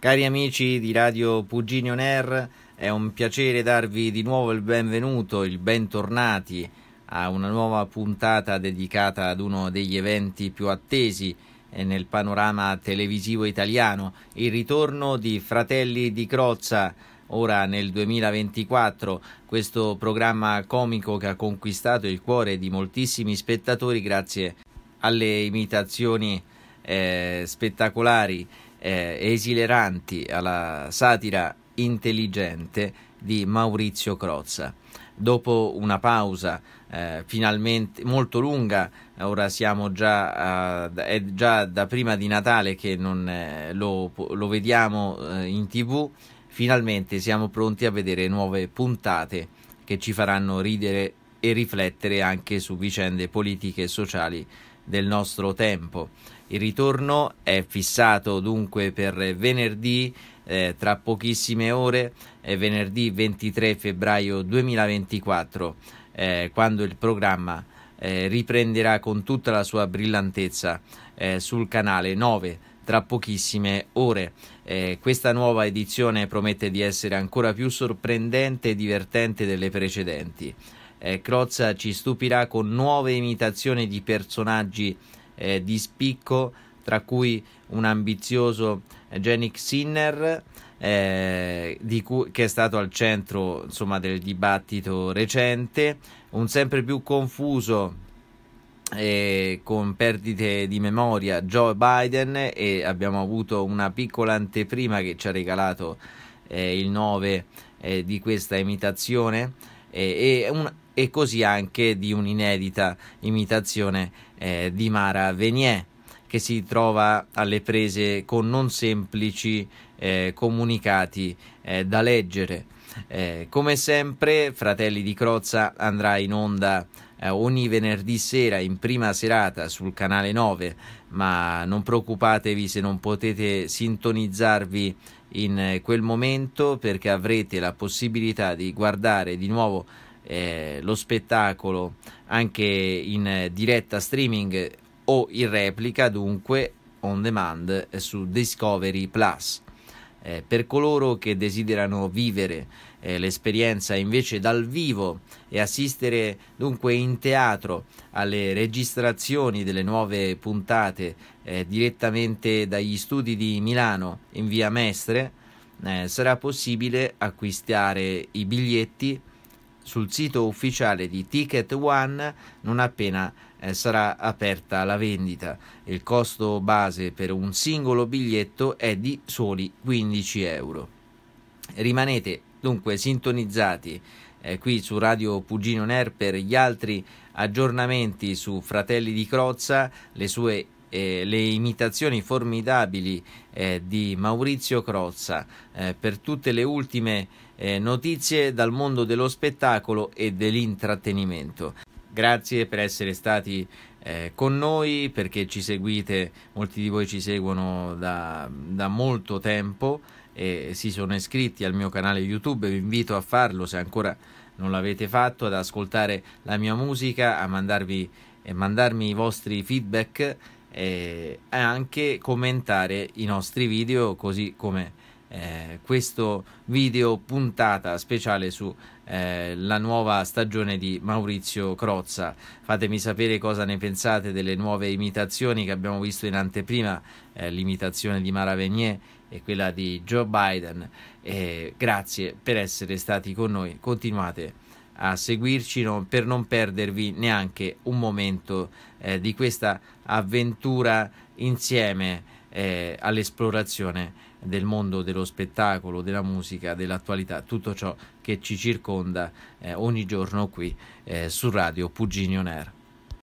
Cari amici di Radio Pugini On Air, è un piacere darvi di nuovo il benvenuto, il bentornati a una nuova puntata dedicata ad uno degli eventi più attesi eh, nel panorama televisivo italiano, il ritorno di Fratelli di Crozza, ora nel 2024, questo programma comico che ha conquistato il cuore di moltissimi spettatori grazie alle imitazioni eh, spettacolari eh, esileranti alla satira intelligente di Maurizio Crozza. Dopo una pausa eh, finalmente molto lunga, ora siamo già, uh, è già da prima di Natale che non, eh, lo, lo, vediamo eh, in tv, finalmente siamo pronti a vedere nuove puntate che ci faranno ridere e riflettere anche su vicende politiche e sociali del nostro tempo. Il ritorno è fissato dunque per venerdì, eh, tra pochissime ore, eh, venerdì 23 febbraio 2024, eh, quando il programma eh, riprenderà con tutta la sua brillantezza eh, sul canale 9 tra pochissime ore. Eh, questa nuova edizione promette di essere ancora più sorprendente e divertente delle precedenti. Eh, Crozza ci stupirà con nuove imitazioni di personaggi eh, di spicco, tra cui un ambizioso Janik Sinner, eh, cui, che è stato al centro insomma, del dibattito recente, un sempre più confuso eh, con perdite di memoria Joe Biden e abbiamo avuto una piccola anteprima che ci ha regalato eh, il 9 eh, di questa imitazione. E, un, e così anche di un'inedita imitazione eh, di Mara Venier che si trova alle prese con non semplici eh, comunicati eh, da leggere. Eh, come sempre, Fratelli di Crozza andrà in onda eh, ogni venerdì sera in prima serata sul canale 9, ma non preoccupatevi se non potete sintonizzarvi in eh, quel momento perché avrete la possibilità di guardare di nuovo eh, lo spettacolo anche in diretta streaming o in replica, dunque on demand su Discovery Plus. Eh, per coloro che desiderano vivere eh, l'esperienza invece dal vivo e assistere dunque in teatro alle registrazioni delle nuove puntate eh, direttamente dagli studi di Milano in via Mestre, eh, sarà possibile acquistare i biglietti sul sito ufficiale di Ticket One non appena eh, sarà aperta la vendita. Il costo base per un singolo biglietto è di soli 15 euro. Rimanete dunque sintonizzati eh, qui su Radio Pugino Ner per gli altri aggiornamenti su Fratelli di Crozza, le sue eh, le imitazioni formidabili eh, di Maurizio Crozza eh, per tutte le ultime eh, notizie dal mondo dello spettacolo e dell'intrattenimento. Grazie per essere stati eh, con noi, perché ci seguite, molti di voi ci seguono da, da molto tempo e si sono iscritti al mio canale YouTube, vi invito a farlo se ancora non l'avete fatto, ad ascoltare la mia musica, a mandarvi, mandarmi i vostri feedback e anche commentare i nostri video così come eh, questo video puntata speciale su eh, nuova stagione di Maurizio Crozza. Fatemi sapere cosa ne pensate delle nuove imitazioni che abbiamo visto in anteprima, eh, l'imitazione di Mara Venier e quella di Joe Biden. grazie per essere stati con noi. Continuate a seguirci no, per non perdervi neanche un momento eh, di questa avventura insieme eh, all'esplorazione del mondo dello spettacolo, della musica, dell'attualità, tutto ciò che ci circonda eh, ogni giorno qui eh, su Radio Pugini On Air.